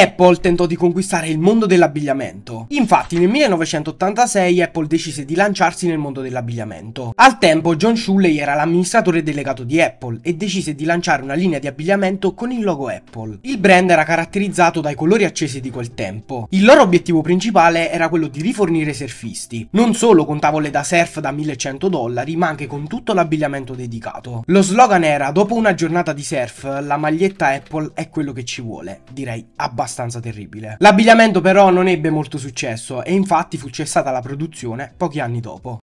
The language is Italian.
Apple tentò di conquistare il mondo dell'abbigliamento. Infatti nel 1986 Apple decise di lanciarsi nel mondo dell'abbigliamento. Al tempo John Shuley era l'amministratore delegato di Apple e decise di lanciare una linea di abbigliamento con il logo Apple. Il brand era caratterizzato dai colori accesi di quel tempo. Il loro obiettivo principale era quello di rifornire surfisti, non solo con tavole da surf da 1100 dollari, ma anche con tutto l'abbigliamento dedicato. Lo slogan era dopo una giornata di surf, la maglietta Apple è quello che ci vuole. Direi abbastanza terribile. L'abbigliamento però non ebbe molto successo e infatti fu cessata la produzione pochi anni dopo.